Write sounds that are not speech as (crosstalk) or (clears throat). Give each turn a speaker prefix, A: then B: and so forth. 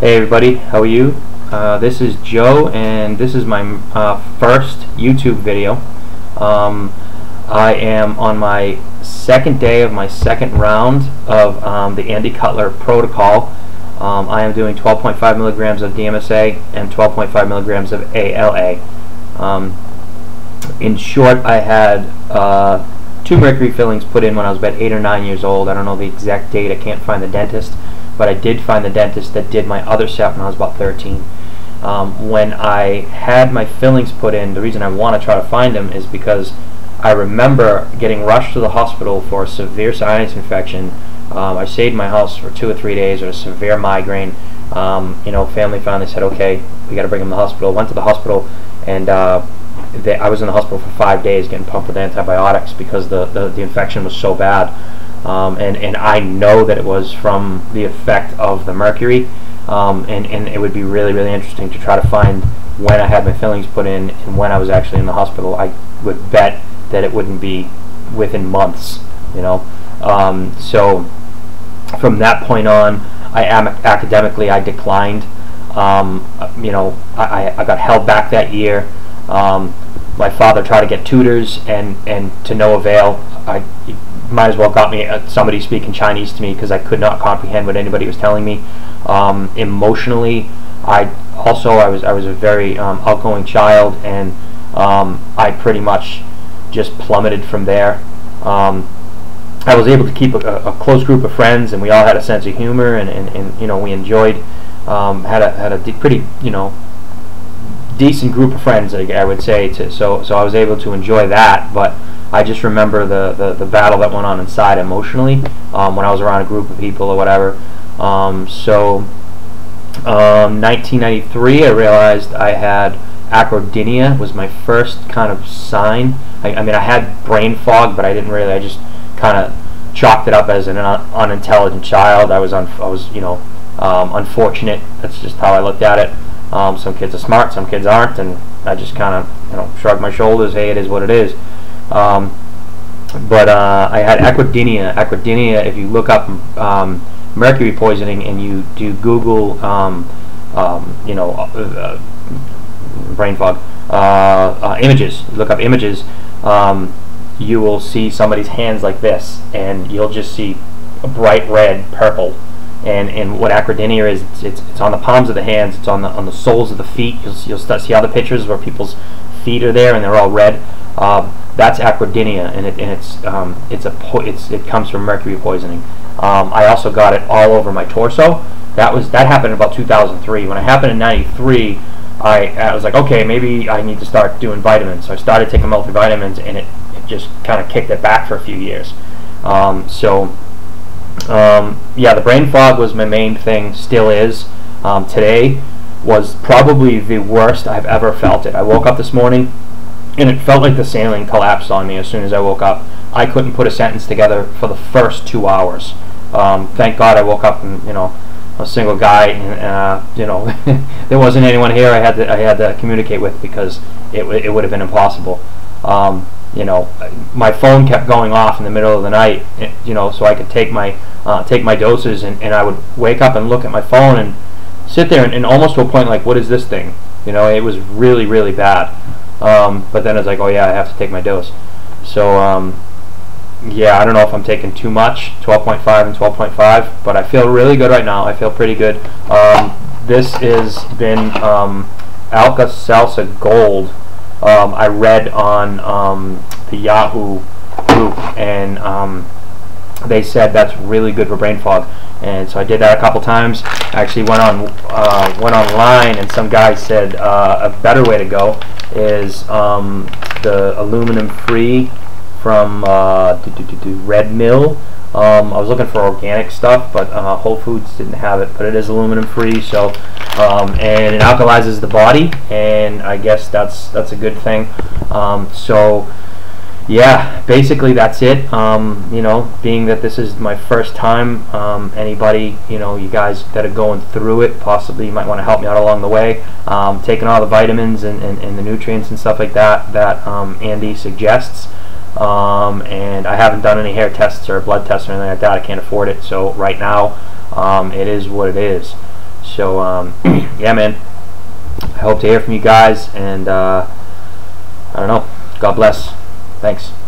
A: Hey everybody, how are you? Uh, this is Joe and this is my uh, first YouTube video. Um, I am on my second day of my second round of um, the Andy Cutler protocol. Um, I am doing 12.5 milligrams of DMSA and 12.5 milligrams of ALA. Um, in short, I had uh, two mercury fillings put in when I was about 8 or 9 years old. I don't know the exact date, I can't find the dentist, but I did find the dentist that did my other set when I was about 13. Um, when I had my fillings put in, the reason I want to try to find them is because I remember getting rushed to the hospital for a severe sinus infection. Um, I stayed in my house for two or three days with a severe migraine. Um, you know, family finally said, okay, we got to bring him to the hospital. Went to the hospital, and uh, they, I was in the hospital for five days getting pumped with antibiotics because the, the, the infection was so bad. Um, and, and I know that it was from the effect of the mercury. Um, and, and it would be really, really interesting to try to find when I had my fillings put in and when I was actually in the hospital. I would bet that it wouldn't be within months, you know. Um, so from that point on, I am academically I declined. Um, you know, I, I got held back that year. Um, my father tried to get tutors, and, and to no avail. I might as well got me uh, somebody speaking Chinese to me because I could not comprehend what anybody was telling me. Um, emotionally, I also I was I was a very um, outgoing child, and um, I pretty much just plummeted from there. Um, I was able to keep a, a, close group of friends, and we all had a sense of humor, and, and, and you know we enjoyed um, had a had a pretty you know decent group of friends, I, would say. To, so so I was able to enjoy that, but I just remember the, the, the battle that went on inside emotionally um, when I was around a group of people or whatever. Um, so um, 1993, I realized I had acrodynia was my first kind of sign. I, I, mean, I had brain fog, but I didn't really. I just kind of chalked it up as an un unintelligent child. I was I was you know um, unfortunate. That's just how I looked at it. Um, some kids are smart, some kids aren't, and I just kind of you know shrugged my shoulders. Hey, it is what it is. Um, but uh, I had acrodynia. Acrodynia, if you look up um, mercury poisoning and you do Google, um, um, you know, uh, uh, brain fog uh, uh, images, look up images, um, you will see somebody's hands like this, and you'll just see a bright red, purple and and what acrodynia is, it's, it's, it's on the palms of the hands, it's on the on the soles of the feet. You'll you'll see other pictures where people's feet are there and they're all red. Um, that's acrodynia, and it and it's um, it's a it's it comes from mercury poisoning. Um, I also got it all over my torso. That was that happened in about 2003. When it happened in '93, I, I was like, okay, maybe I need to start doing vitamins. So I started taking multivitamins, and it, it just kind of kicked it back for a few years. Um, so um, yeah, the brain fog was my main thing, still is. Um, today was probably the worst I've ever felt it. I woke up this morning and it felt like the ceiling collapsed on me as soon as I woke up. I couldn't put a sentence together for the first two hours. Um, thank God I woke up and you know a single guy and uh, you know (laughs) there wasn't anyone here I had to I had to communicate with because it it would have been impossible. Um, you know, my phone kept going off in the middle of the night, eh, you know, so I could take my uh, take my doses, and, and I would wake up and look at my phone and sit there and, and, almost to a point like, what is this thing? You know, it was really really bad. Um, but then it's like, oh yeah, I have to take my dose. So um, yeah, I don't know if I'm taking too much, 12.5 and 12.5, but I feel really good right now. I feel pretty good. Um, this has been um, Alka Seltzer Gold um, I read on um, the Yahoo group, and they said that's really good for brain fog. And so I did that a couple times. I actually went on uh, went online, and some guy said uh, a better way to go is um, the aluminum free from uh, Red Mill. Um, I was looking for organic stuff, but uh, Whole Foods didn't have it. But it is aluminum free, so um, and it alkalizes the body, and I guess that's that's a good thing. Um, so yeah, basically that's it. Um, you know, being that this is my first time, um, anybody, you know, you guys that are going through it, possibly you might want to help me out along the way. Um, taking all the vitamins and, and, and, the nutrients and stuff like that that Andy suggests. Um, and I haven't done any hair tests or blood tests or anything like that. I can't afford it. So right now, um, it is what it is. So um, (clears throat) yeah, man. I hope to hear from you guys, and uh, I don't know. God bless. Thanks.